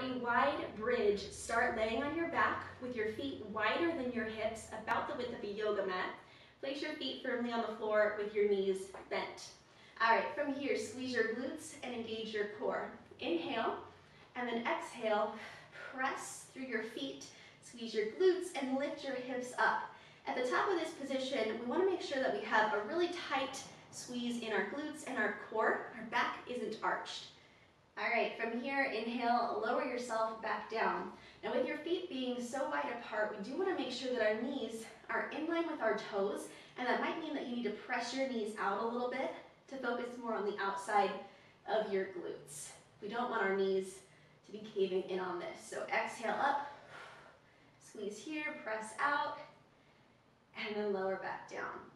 a wide bridge, start laying on your back with your feet wider than your hips, about the width of a yoga mat. Place your feet firmly on the floor with your knees bent. All right, from here, squeeze your glutes and engage your core. Inhale, and then exhale, press through your feet, squeeze your glutes, and lift your hips up. At the top of this position, we wanna make sure that we have a really tight squeeze in our glutes and our core. Our back isn't arched. All right, from here, inhale, lower yourself back down. Now with your feet being so wide apart, we do wanna make sure that our knees are in line with our toes, and that might mean that you need to press your knees out a little bit to focus more on the outside of your glutes. We don't want our knees to be caving in on this. So exhale up, squeeze here, press out, and then lower back down.